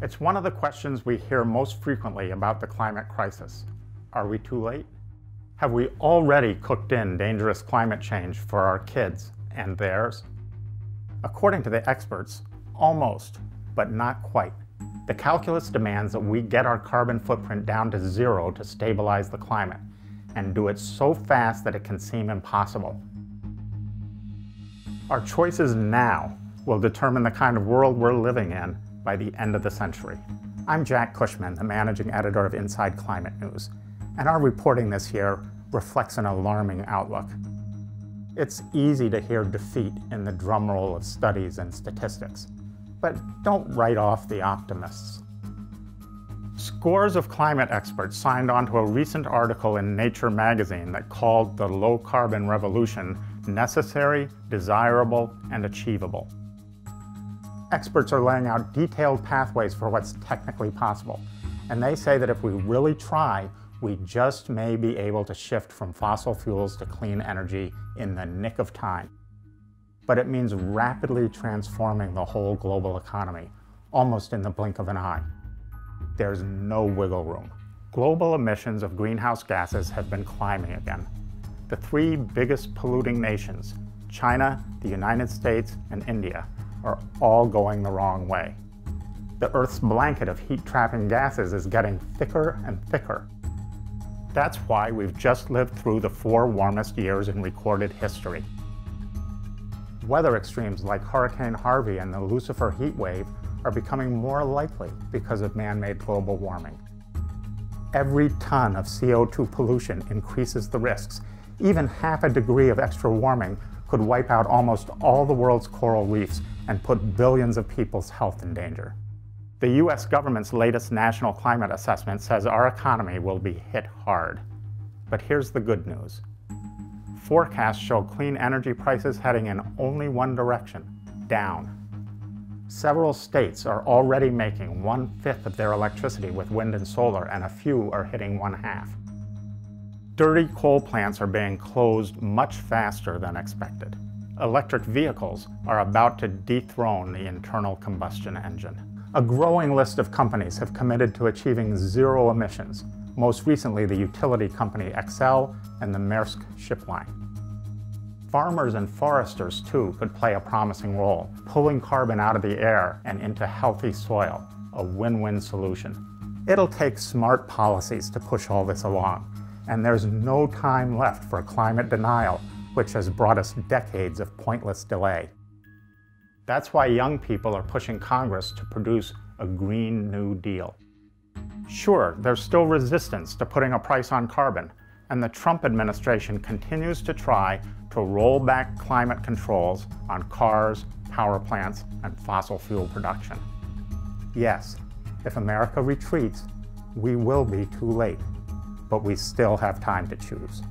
It's one of the questions we hear most frequently about the climate crisis. Are we too late? Have we already cooked in dangerous climate change for our kids and theirs? According to the experts, almost, but not quite. The calculus demands that we get our carbon footprint down to zero to stabilize the climate, and do it so fast that it can seem impossible. Our choices now will determine the kind of world we're living in by the end of the century. I'm Jack Cushman, the managing editor of Inside Climate News, and our reporting this year reflects an alarming outlook. It's easy to hear defeat in the drumroll of studies and statistics, but don't write off the optimists. Scores of climate experts signed on to a recent article in Nature magazine that called the low carbon revolution necessary, desirable, and achievable. Experts are laying out detailed pathways for what's technically possible, and they say that if we really try, we just may be able to shift from fossil fuels to clean energy in the nick of time. But it means rapidly transforming the whole global economy, almost in the blink of an eye. There's no wiggle room. Global emissions of greenhouse gases have been climbing again. The three biggest polluting nations, China, the United States, and India, are all going the wrong way. The Earth's blanket of heat-trapping gases is getting thicker and thicker. That's why we've just lived through the four warmest years in recorded history. Weather extremes like Hurricane Harvey and the Lucifer heat wave are becoming more likely because of man-made global warming. Every ton of CO2 pollution increases the risks. Even half a degree of extra warming could wipe out almost all the world's coral reefs and put billions of people's health in danger. The US government's latest national climate assessment says our economy will be hit hard. But here's the good news. Forecasts show clean energy prices heading in only one direction, down. Several states are already making one-fifth of their electricity with wind and solar, and a few are hitting one-half. Dirty coal plants are being closed much faster than expected electric vehicles are about to dethrone the internal combustion engine. A growing list of companies have committed to achieving zero emissions, most recently the utility company Xcel and the Maersk ship line. Farmers and foresters, too, could play a promising role, pulling carbon out of the air and into healthy soil, a win-win solution. It'll take smart policies to push all this along, and there's no time left for climate denial which has brought us decades of pointless delay. That's why young people are pushing Congress to produce a Green New Deal. Sure, there's still resistance to putting a price on carbon, and the Trump administration continues to try to roll back climate controls on cars, power plants, and fossil fuel production. Yes, if America retreats, we will be too late, but we still have time to choose.